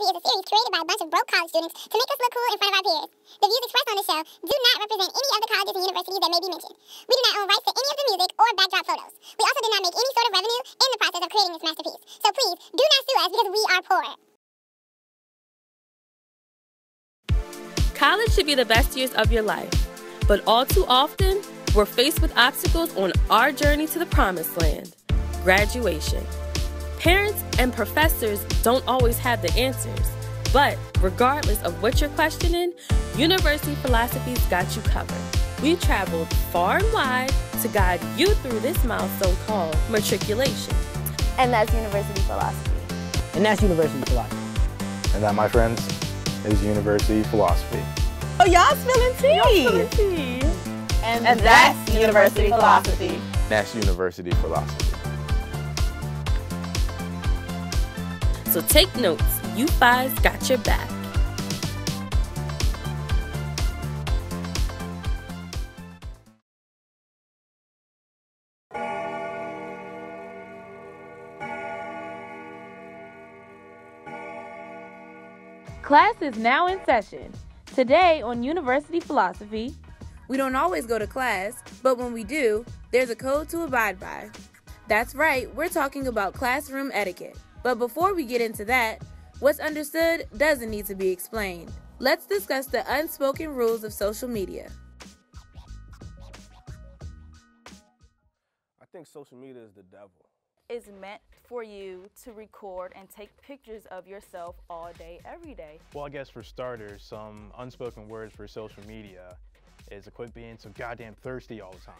Is a series created by a bunch of broke college students to make us look cool in front of our peers. The views expressed on the show do not represent any of the colleges and universities that may be mentioned. We do not own rights to any of the music or backdrop photos. We also did not make any sort of revenue in the process of creating this masterpiece. So please, do not sue us because we are poor. College should be the best years of your life, but all too often, we're faced with obstacles on our journey to the promised land graduation. Parents and professors don't always have the answers, but regardless of what you're questioning, University Philosophy's got you covered. We traveled far and wide to guide you through this milestone called matriculation. And that's University Philosophy. And that's University Philosophy. And that, my friends, is University Philosophy. Oh, y'all spilling tea. Y'all spilling tea. And, and that's University Philosophy. That's University Philosophy. So take notes. UPhi's got your back. Class is now in session. Today on University Philosophy, we don't always go to class, but when we do, there's a code to abide by. That's right, we're talking about classroom etiquette. But before we get into that, what's understood doesn't need to be explained. Let's discuss the unspoken rules of social media. I think social media is the devil. It's meant for you to record and take pictures of yourself all day, every day. Well, I guess for starters, some unspoken words for social media is a quit being so goddamn thirsty all the time.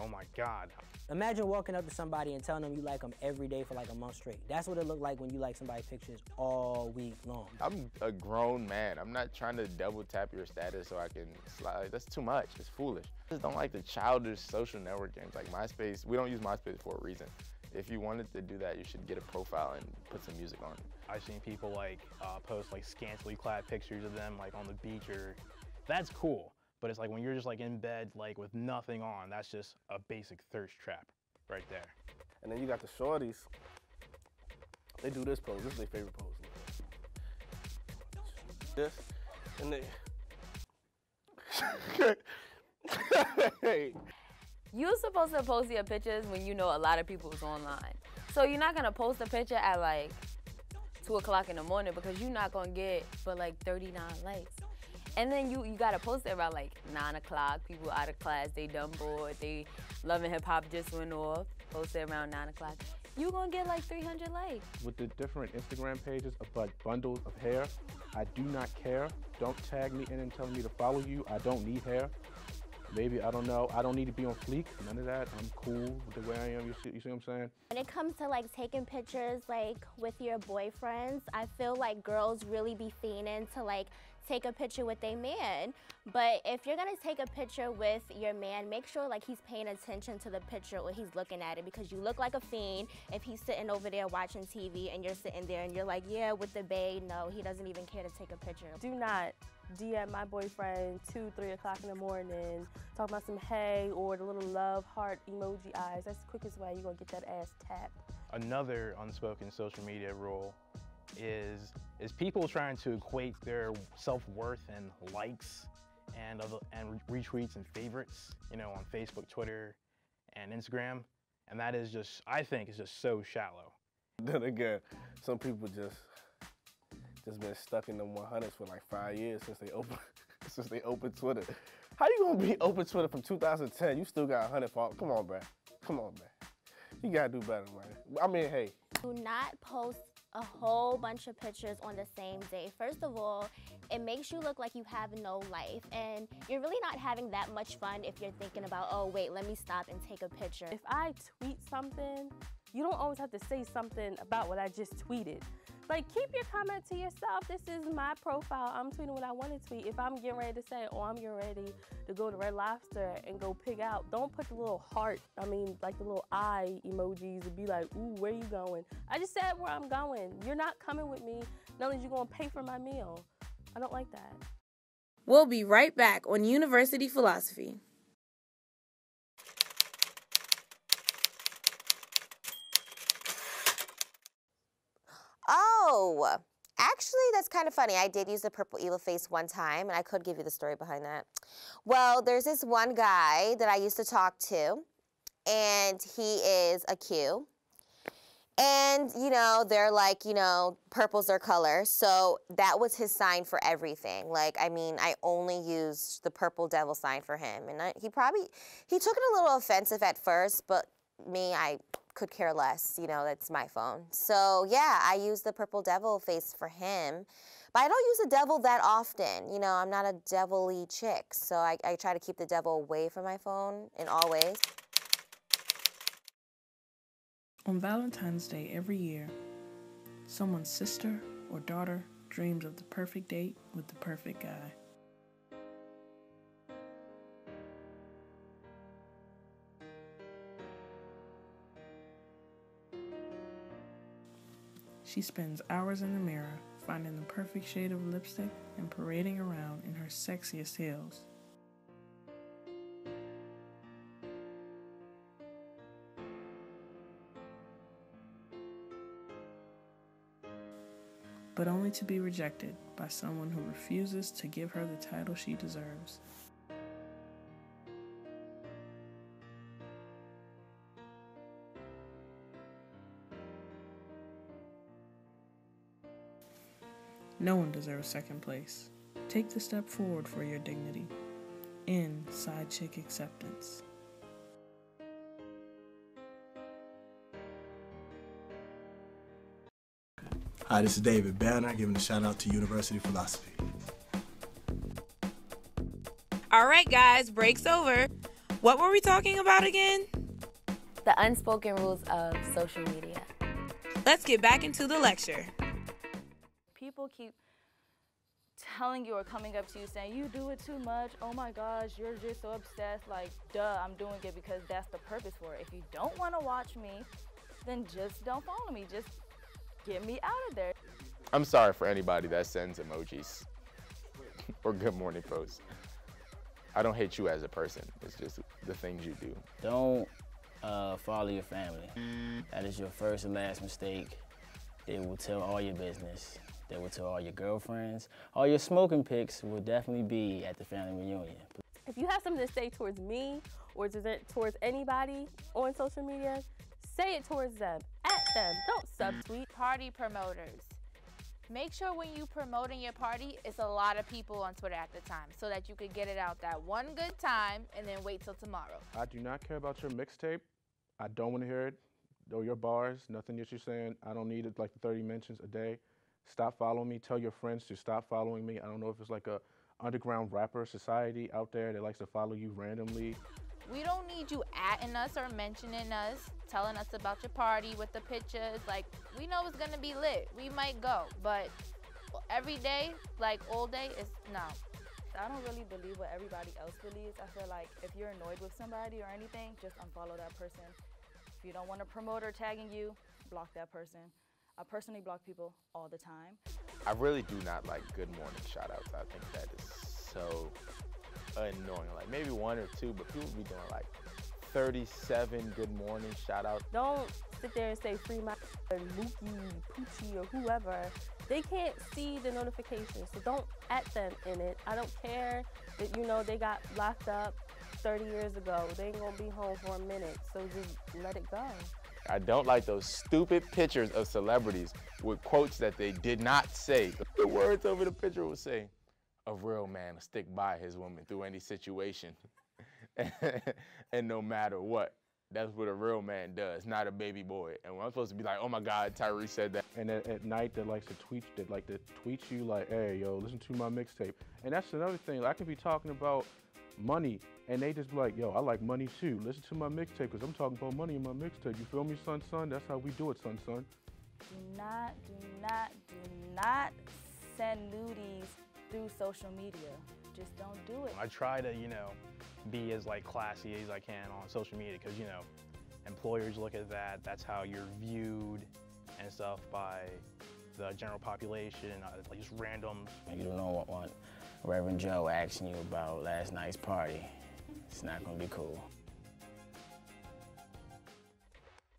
Oh my God. Imagine walking up to somebody and telling them you like them every day for like a month straight. That's what it looked like when you like somebody's pictures all week long. I'm a grown man. I'm not trying to double tap your status so I can slide. That's too much. It's foolish. I just don't like the childish social network games like MySpace. We don't use MySpace for a reason. If you wanted to do that, you should get a profile and put some music on. I've seen people like uh, post like scantily clad pictures of them like on the beach or that's cool. But it's like when you're just like in bed, like with nothing on, that's just a basic thirst trap right there. And then you got the shorties. They do this pose. This is their favorite pose. This, and they. You're supposed to post your pictures when you know a lot of people is online. So you're not gonna post a picture at like two o'clock in the morning because you're not gonna get but like 39 likes. And then you you gotta post it around like nine o'clock. People out of class, they dumb bored. They Love & Hip Hop just went off. Post it around nine o'clock. You gonna get like 300 likes. With the different Instagram pages of like bundles of hair, I do not care. Don't tag me in and tell me to follow you. I don't need hair. Maybe, I don't know. I don't need to be on fleek. None of that. I'm cool with the way I am. You see, you see what I'm saying? When it comes to like taking pictures like with your boyfriends, I feel like girls really be fiending to like take a picture with a man. But if you're gonna take a picture with your man, make sure like he's paying attention to the picture or he's looking at it because you look like a fiend if he's sitting over there watching TV and you're sitting there and you're like, yeah, with the babe. No, he doesn't even care to take a picture. Do not DM my boyfriend two, three o'clock in the morning, talk about some hey or the little love heart emoji eyes. That's the quickest way you're gonna get that ass tapped. Another unspoken social media rule is is people trying to equate their self-worth and likes and other, and retweets and favorites, you know, on Facebook, Twitter, and Instagram, and that is just I think is just so shallow. Then again, some people just just been stuck in the 100s for like five years since they opened since they opened Twitter. How you gonna be open Twitter from 2010? You still got 100 followers. Come on, bruh. Come on, man. You gotta do better, man. I mean, hey. Do not post a whole bunch of pictures on the same day. First of all, it makes you look like you have no life and you're really not having that much fun if you're thinking about, oh wait, let me stop and take a picture. If I tweet something, you don't always have to say something about what I just tweeted. Like, keep your comment to yourself. This is my profile. I'm tweeting what I want to tweet. If I'm getting ready to say, oh, I'm getting ready to go to Red Lobster and go pick out, don't put the little heart, I mean, like the little eye emojis and be like, ooh, where you going? I just said where I'm going. You're not coming with me, not only you're going to pay for my meal. I don't like that. We'll be right back on University Philosophy. Oh, Actually, that's kind of funny. I did use the purple evil face one time, and I could give you the story behind that. Well, there's this one guy that I used to talk to, and he is a Q. And, you know, they're like, you know, purple's their color. So that was his sign for everything. Like, I mean, I only used the purple devil sign for him. And I, he probably, he took it a little offensive at first, but me, I could care less. You know, that's my phone. So yeah, I use the purple devil face for him. But I don't use the devil that often. You know, I'm not a devilly chick. So I, I try to keep the devil away from my phone in all ways. On Valentine's Day every year, someone's sister or daughter dreams of the perfect date with the perfect guy. She spends hours in the mirror finding the perfect shade of lipstick and parading around in her sexiest heels. But only to be rejected by someone who refuses to give her the title she deserves. No one deserves second place. Take the step forward for your dignity. In Side Chick Acceptance. Hi, this is David Banner giving a shout out to University Philosophy. All right, guys, break's over. What were we talking about again? The unspoken rules of social media. Let's get back into the lecture. People keep telling you or coming up to you saying, You do it too much. Oh my gosh, you're just so obsessed. Like, duh, I'm doing it because that's the purpose for it. If you don't want to watch me, then just don't follow me. Just get me out of there. I'm sorry for anybody that sends emojis or good morning posts. I don't hate you as a person. It's just the things you do. Don't uh, follow your family. That is your first and last mistake. They will tell all your business. They were to all your girlfriends. All your smoking pics will definitely be at the family reunion. If you have something to say towards me or towards anybody on social media, say it towards them, at them. Don't subtweet. Party promoters. Make sure when you promoting your party, it's a lot of people on Twitter at the time so that you could get it out that one good time and then wait till tomorrow. I do not care about your mixtape. I don't want to hear it. Or your bars, nothing that you're saying. I don't need it like 30 mentions a day. Stop following me. Tell your friends to stop following me. I don't know if it's like a underground rapper society out there that likes to follow you randomly. We don't need you atting us or mentioning us, telling us about your party with the pictures. Like, we know it's gonna be lit. We might go, but every day, like all day, is no. I don't really believe what everybody else believes. I feel like if you're annoyed with somebody or anything, just unfollow that person. If you don't want a promoter tagging you, block that person. I personally block people all the time. I really do not like good morning shout outs. I think that is so annoying. Like maybe one or two, but people be doing like 37 good morning shout outs. Don't sit there and say free my or Mookie, Poochie, or whoever. They can't see the notifications, so don't at them in it. I don't care that you know they got locked up 30 years ago. They ain't gonna be home for a minute, so just let it go. I don't like those stupid pictures of celebrities with quotes that they did not say. The words over the picture will say, a real man will stick by his woman through any situation. and no matter what. That's what a real man does, not a baby boy. And I'm supposed to be like, oh my God, Tyrese said that. And at, at night, they like to tweet, they like to tweet you like, hey, yo, listen to my mixtape. And that's another thing. I could be talking about money, and they just be like, yo, I like money too. Listen to my mixtape, because I'm talking about money in my mixtape. You feel me, son, son? That's how we do it, son, son. Do not, do not, do not send nudies through social media. Just don't do it. I try to, you know, be as like classy as I can on social media because, you know, employers look at that. That's how you're viewed and stuff by the general population, uh, like just random. You don't know what, what Reverend Joe asking you about last night's party. It's not gonna be cool.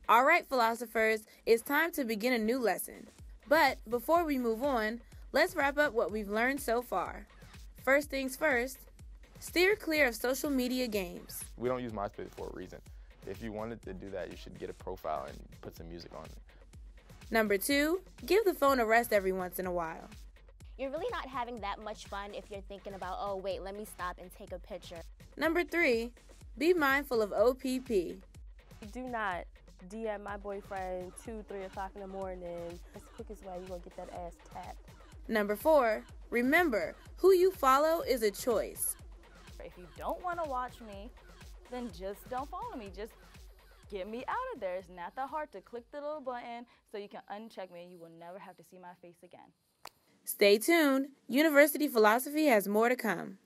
All right, philosophers, it's time to begin a new lesson. But before we move on, let's wrap up what we've learned so far. First things first, steer clear of social media games. We don't use MySpace for a reason. If you wanted to do that, you should get a profile and put some music on it. Number two, give the phone a rest every once in a while. You're really not having that much fun if you're thinking about, oh, wait, let me stop and take a picture. Number three, be mindful of OPP. Do not DM my boyfriend 2, 3 o'clock in the morning. That's the quickest way you're going to get that ass tapped. Number four, remember who you follow is a choice. If you don't want to watch me, then just don't follow me. Just get me out of there. It's not that hard to click the little button so you can uncheck me and you will never have to see my face again. Stay tuned. University Philosophy has more to come.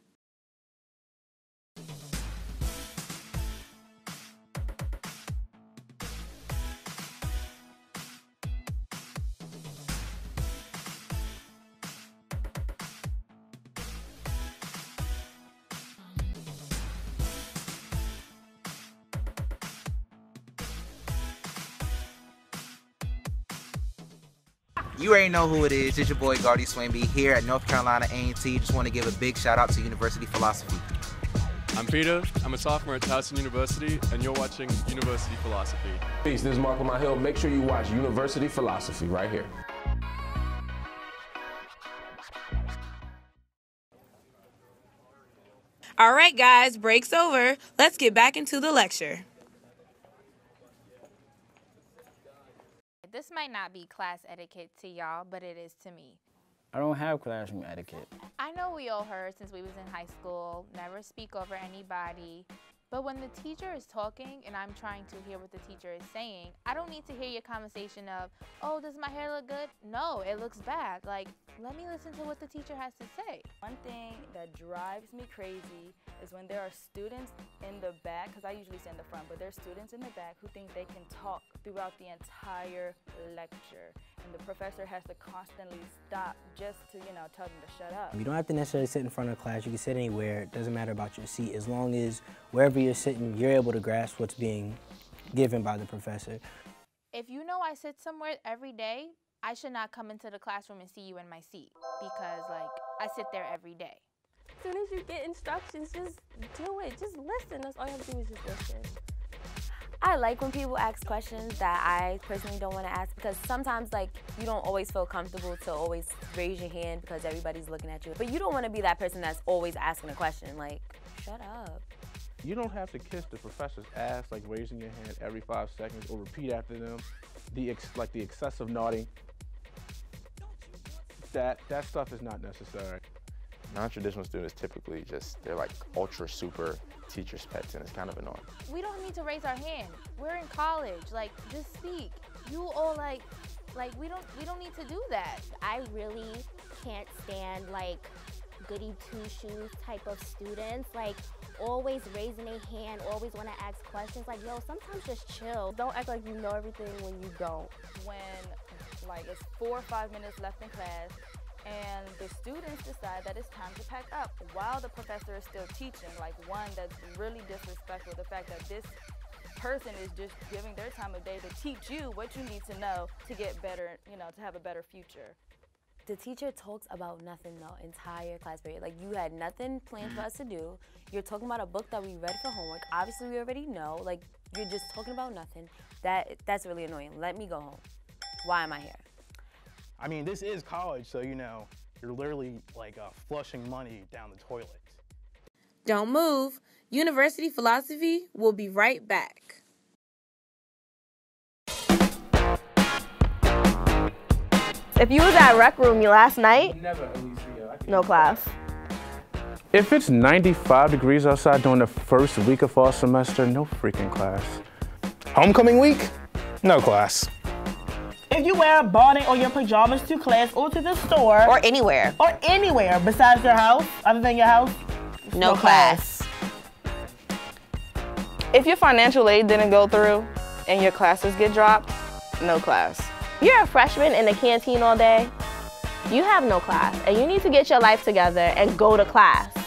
Already know who it is. It's your boy Gardy Swainby here at North Carolina A&T. Just want to give a big shout out to University Philosophy. I'm Peter. I'm a sophomore at Towson University, and you're watching University Philosophy. Peace. This is Marco My Hill. Make sure you watch University Philosophy right here. All right, guys, break's over. Let's get back into the lecture. This might not be class etiquette to y'all, but it is to me. I don't have classroom etiquette. I know we all heard since we was in high school, never speak over anybody. But when the teacher is talking and I'm trying to hear what the teacher is saying, I don't need to hear your conversation of, oh, does my hair look good? No, it looks bad. Like, let me listen to what the teacher has to say. One thing that drives me crazy is when there are students in the back, because I usually sit in the front, but there are students in the back who think they can talk throughout the entire lecture. And the professor has to constantly stop just to, you know, tell them to shut up. You don't have to necessarily sit in front of class. You can sit anywhere. It doesn't matter about your seat. As long as wherever you're sitting, you're able to grasp what's being given by the professor. If you know I sit somewhere every day, I should not come into the classroom and see you in my seat because, like, I sit there every day. As soon as you get instructions, just do it. Just listen. That's all you have to do is just listen. I like when people ask questions that I personally don't want to ask because sometimes like you don't always feel comfortable to always raise your hand because everybody's looking at you. But you don't want to be that person that's always asking a question. Like, shut up. You don't have to kiss the professor's ass like raising your hand every five seconds or repeat after them. The like the excessive nodding. That that stuff is not necessary. Non-traditional students typically just they're like ultra super teachers' pets, and it's kind of annoying. We don't need to raise our hand. We're in college. Like, just speak. You all like, like we don't we don't need to do that. I really can't stand like goody two shoes type of students. Like always raising a hand, always want to ask questions. Like, yo, sometimes just chill. Don't act like you know everything when you don't. When like it's four or five minutes left in class and the students decide that it's time to pack up while the professor is still teaching. Like one that's really disrespectful, the fact that this person is just giving their time of day to teach you what you need to know to get better, you know, to have a better future. The teacher talks about nothing the entire class period. Like you had nothing planned for us to do. You're talking about a book that we read for homework. Obviously we already know. Like you're just talking about nothing. That that's really annoying. Let me go home. Why am I here? I mean, this is college, so you know, you're literally like uh, flushing money down the toilet. Don't move. University Philosophy will be right back. If you was at rec room last night, no class. If it's 95 degrees outside during the first week of fall semester, no freaking class. Homecoming week? No class. If you wear a bonnet or your pajamas to class or to the store. Or anywhere. Or anywhere besides your house, other than your house. No, no class. class. If your financial aid didn't go through and your classes get dropped, no class. You're a freshman in the canteen all day. You have no class and you need to get your life together and go to class.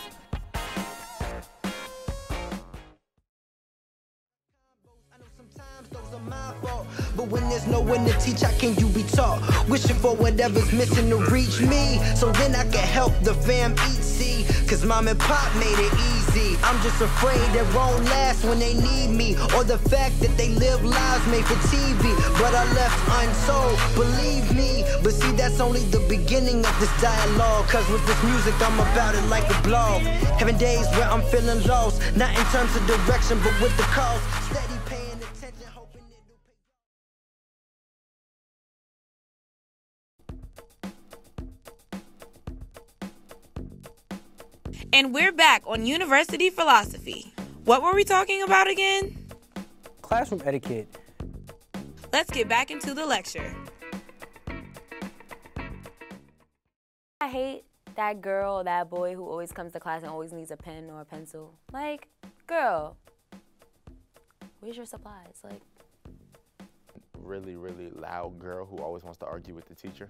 But when there's no one to teach, how can you be taught? Wishing for whatever's missing to reach me. So then I can help the fam eat, see? Cause mom and pop made it easy. I'm just afraid that won't last when they need me. Or the fact that they live lives made for TV. But I left untold, believe me. But see, that's only the beginning of this dialogue. Cause with this music, I'm about it like a blog. Having days where I'm feeling lost. Not in terms of direction, but with the cause. Steady And we're back on University Philosophy. What were we talking about again? Classroom etiquette. Let's get back into the lecture. I hate that girl or that boy who always comes to class and always needs a pen or a pencil. Like, girl, where's your supplies? Like, really, really loud girl who always wants to argue with the teacher.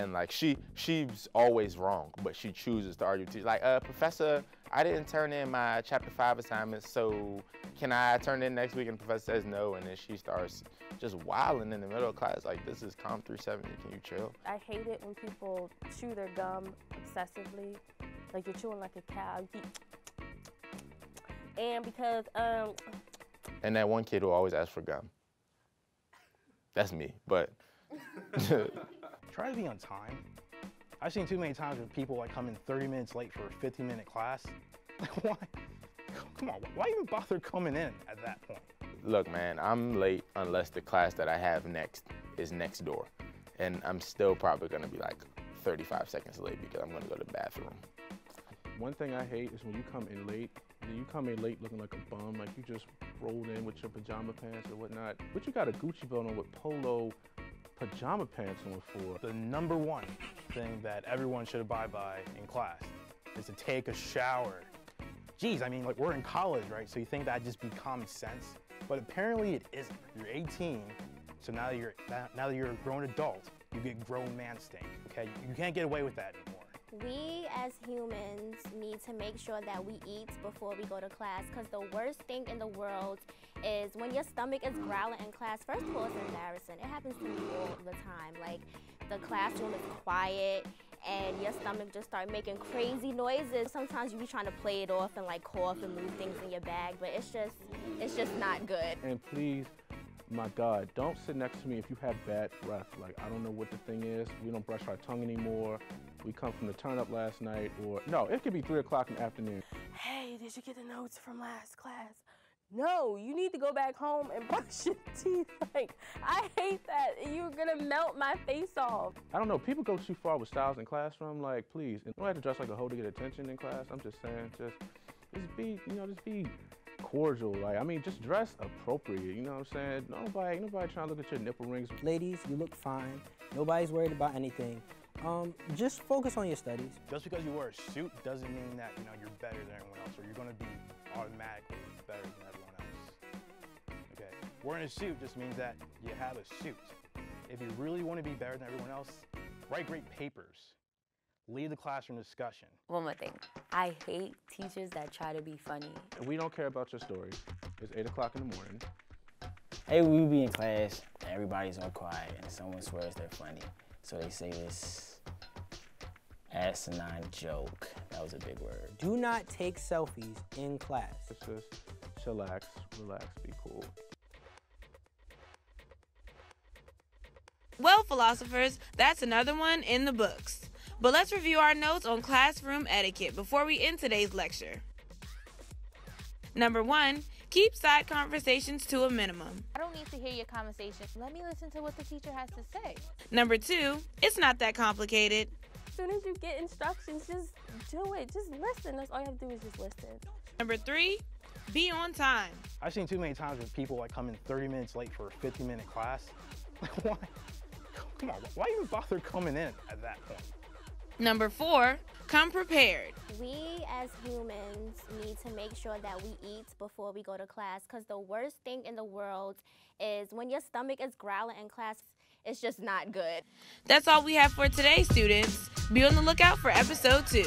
And like she she's always wrong, but she chooses to argue teacher. Like, uh, professor, I didn't turn in my chapter five assignment, so can I turn in next week? And the professor says no, and then she starts just wilding in the middle of class. Like, this is Com 370, can you chill? I hate it when people chew their gum obsessively, like you're chewing like a cow. You keep- And because um, And that one kid who always asks for gum. That's me, but Try to be on time. I've seen too many times where people like come in 30 minutes late for a 15 minute class. Like, why? Come on, why even bother coming in at that point? look, man, I'm late unless the class that I have next is next door. And I'm still probably gonna be like 35 seconds late because I'm gonna go to the bathroom. One thing I hate is when you come in late, then you come in late looking like a bum, like you just rolled in with your pajama pants or whatnot. But you got a Gucci belt on with polo pajama pants on for. The number one thing that everyone should abide by in class is to take a shower. Geez, I mean, like we're in college, right? So you think that'd just be common sense, but apparently it isn't. You're 18, so now that you're now that you're a grown adult, you get grown man stink. Okay, you can't get away with that. We as humans need to make sure that we eat before we go to class because the worst thing in the world is when your stomach is growling in class. First of all, it's embarrassing. It happens to me all the time. Like the classroom is quiet and your stomach just start making crazy noises. Sometimes you be trying to play it off and like cough and move things in your bag, but it's just it's just not good. And please, my God, don't sit next to me if you have bad breath. Like, I don't know what the thing is. We don't brush our tongue anymore. We come from the turn up last night, or no, it could be 3 o'clock in the afternoon. hey, did you get the notes from last class? No, you need to go back home and brush your teeth. Like, I hate that. You're gonna melt my face off. I don't know, people go too far with styles in classroom. Like, please, and don't have to dress like a hoe to get attention in class. I'm just saying, just, just be, you know, just be cordial. Like, I mean, just dress appropriate. You know what I'm saying? Nobody, nobody trying to look at your nipple rings. Ladies, you look fine. Nobody's worried about anything. Um, just focus on your studies. Just because you wear a suit doesn't mean that you know you're better than everyone else, or you're gonna be automatically better than everyone else. Okay, wearing a suit just means that you have a suit. If you really want to be better than everyone else, write great papers. Lead the classroom discussion. one more thing. I hate teachers that try to be funny. We don't care about your story. It's 8 o'clock in the morning. Hey, we be in class, everybody's all quiet, and someone swears they're funny. So they say this asinine joke. That was a big word. Do not take selfies in class. It's just chillax, relax, be cool. Well, philosophers, that's another one in the books. But let's review our notes on classroom etiquette before we end today's lecture. Number one, keep side conversations to a minimum. I don't need to hear your conversation. Let me listen to what the teacher has to say. Number two, it's not that complicated. As soon as you get instructions, just do it. Just listen. That's all you have to do is just listen. Number three, be on time. I've seen too many times where people like come in 30 minutes late for a 50 minute class. Like, why? Come on, why even bother coming in at that point? Number four, come prepared. We as humans need to make sure that we eat before we go to class because the worst thing in the world is when your stomach is growling in class, it's just not good. That's all we have for today, students. Be on the lookout for episode two.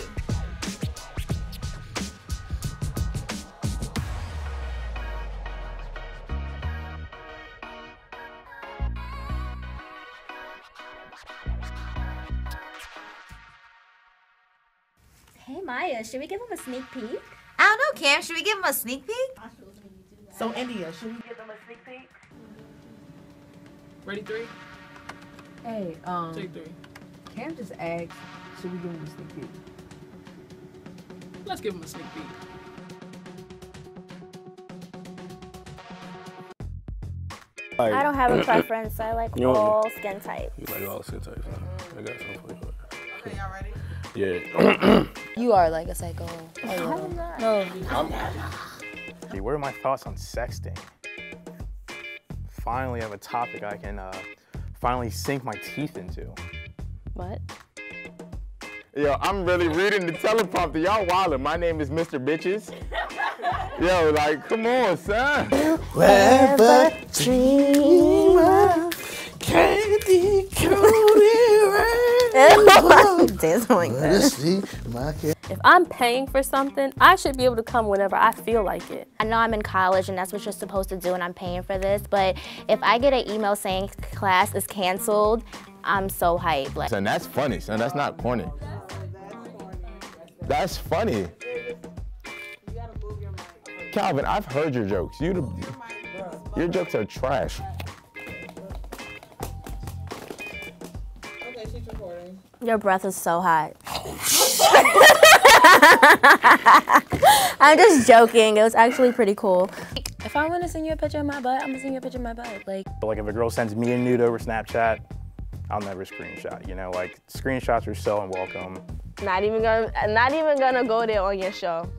Maya, should we give him a sneak peek? I don't know, Cam. Should we give him a sneak peek? So, India, should we give them a sneak peek? Ready, three? Hey, um, Take three. Cam just asked, should we give him a sneak peek? Let's give him a sneak peek. I don't have a preference. I like You don't- all skin types. You like all skin types, huh? I got something for you. Okay, y'all ready? Yeah. You are like a psycho. No. Hey, what are my thoughts on sexting? Finally, have a topic I can uh, finally sink my teeth into. What? Yo, I'm really reading the teleprompter. Y'all wildin'. My name is Mr. Bitches. Yo, like, come on, son. Wherever dream Dancing. If I'm paying for something, I should be able to come whenever I feel like it. I know I'm in college and that's what you're supposed to do and I'm paying for this, but if I get an email saying class is canceled, I'm so hyped. Like, Son, that's funny, son. That's not corny. That's funny. Calvin, I've heard your jokes. You, the, your jokes are trash. Your breath is so hot. I'm just joking. It was actually pretty cool. If I want to send you a picture of my butt, I'm gonna send you a picture of my butt. Like, Like if a girl sends me a nude over Snapchat, I'll never screenshot. You know, like screenshots are so unwelcome. Not even gonna, not even gonna go there on your show.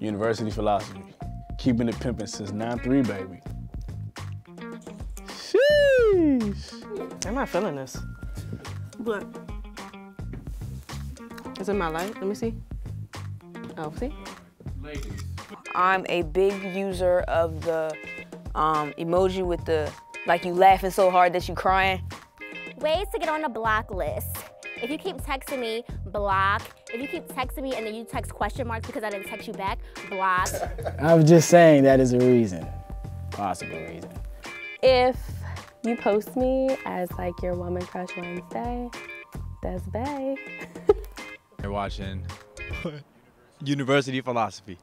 University philosophy. Keeping it pimping since 9-3, baby. Sheesh. I'm not feeling this. What? Is it my light? Let me see. Oh, see? Ladies. I'm a big user of the um, emoji with the like you laughing so hard that you crying. Ways to get on the block list. If you keep texting me, block. If you keep texting me and then you text question marks because I didn't text you back, block. I was just saying that is a reason. Possible reason. If you post me as like your woman crush Wednesday, that's bae. You're watching University Philosophy.